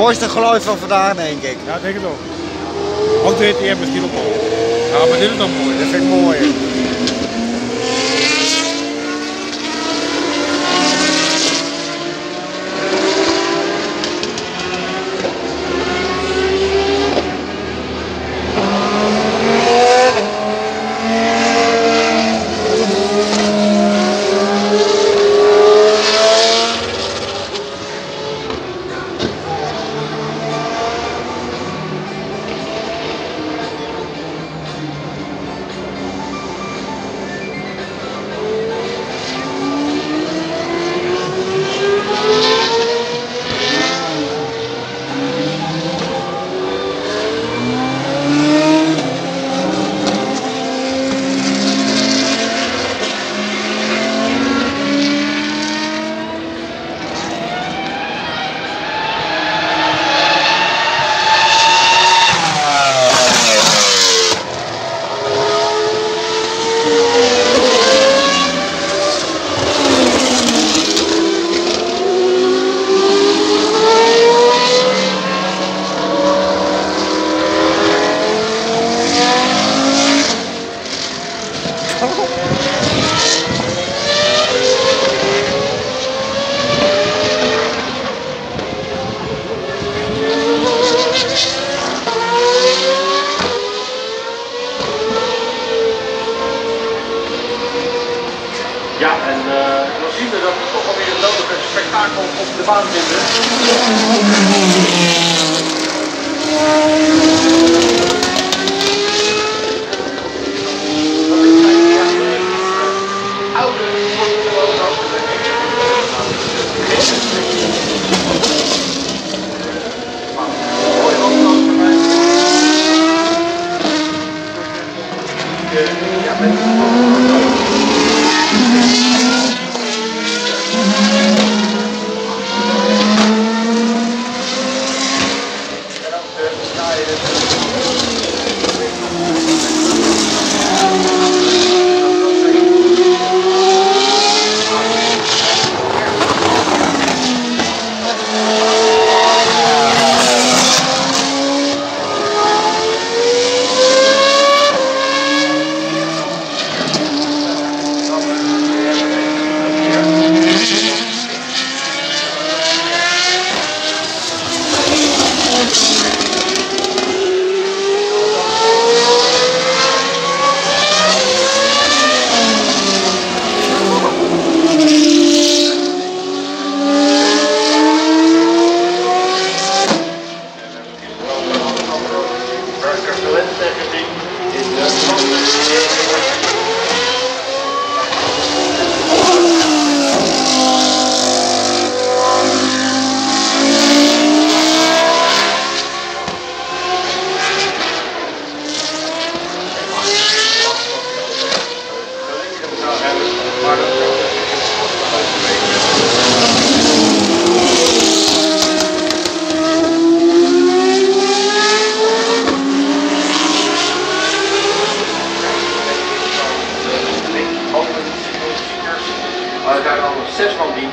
Mooiste geluid van vandaag, denk ik. Ja, denk het ook. Ook de DTM misschien ook. Ja, maar dit is dan mooi. Dat vind ik mooi.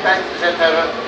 ben vous êtes heureux.